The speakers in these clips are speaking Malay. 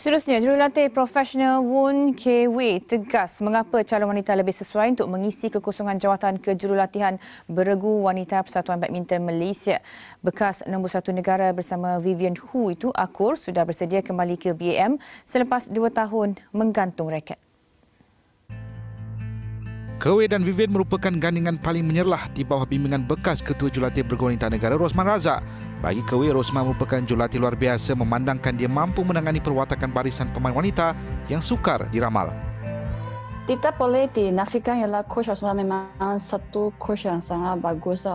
Seterusnya, jurulatih profesional Woon K. Wei tegas mengapa calon wanita lebih sesuai untuk mengisi kekosongan jawatan kejurulatihan beregu wanita Persatuan Badminton Malaysia. Bekas nombor satu negara bersama Vivian Hu itu akur sudah bersedia kembali ke BAM selepas dua tahun menggantung raket. Kewe dan Vivian merupakan gandingan paling menyerlah di bawah bimbingan bekas Ketua Jurulatih Bergu Wanita Negara Rosman Razak. Bagi Kewe, Rosman merupakan jurulatih luar biasa memandangkan dia mampu menangani perwatakan barisan pemain wanita yang sukar diramal. Tidak boleh dinafikan ialah coach Rosman memang satu coach yang sangat bagus.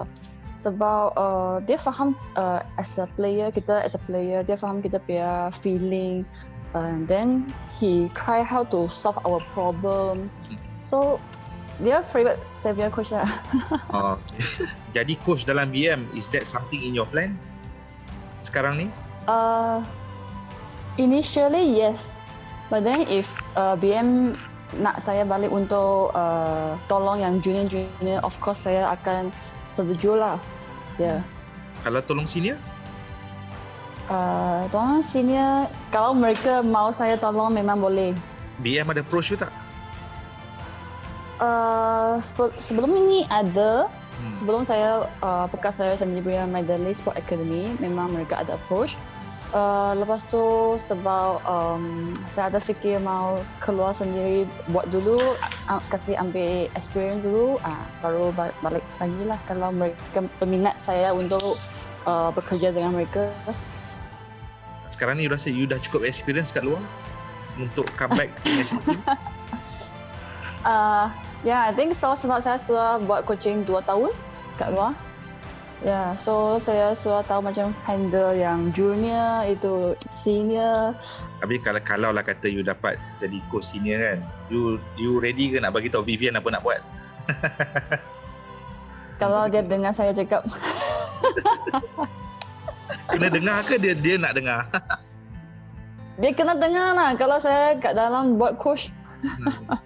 Sebab uh, dia faham uh, as a player, kita as a player, dia faham kita punya feeling. And then he try how to solve our problem. So dia favorite Xavier coach lah. oh, okay. Jadi coach dalam BM, is that something in your plan? Sekarang ni? Uh, initially yes. But then if uh, BM nak saya balik untuk uh, tolong yang junior-junior, of course saya akan setuju lah. Yeah. Kalau tolong senior? Uh, tolong senior, kalau mereka mau saya tolong memang boleh. BM ada approach you tak? Uh, sebelum ini ada hmm. sebelum saya uh, bekas saya saya menjadi medali sport academy memang mereka ada approach. Uh, lepas tu sebab um, saya ada fikir mau keluar sendiri buat dulu uh, kasih ambil experience dulu uh, baru balik lagi lah kalau mereka peminat saya untuk uh, bekerja dengan mereka. Sekarang ni you rasa you dah cukup experience kat luar untuk comeback uh, yeah, I think so sebab saya sudah buat coaching 2 tahun kat luar. Yeah, so saya sudah tahu macam handle yang junior itu senior. Tapi kalau kalau lah kata you dapat jadi coach senior kan, you you ready ke nak bagi tahu Vivian apa nak buat? kalau dia dengar saya cakap. kena dengar ke dia dia nak dengar? dia kena dengar lah kalau saya kat dalam buat coach. Hmm.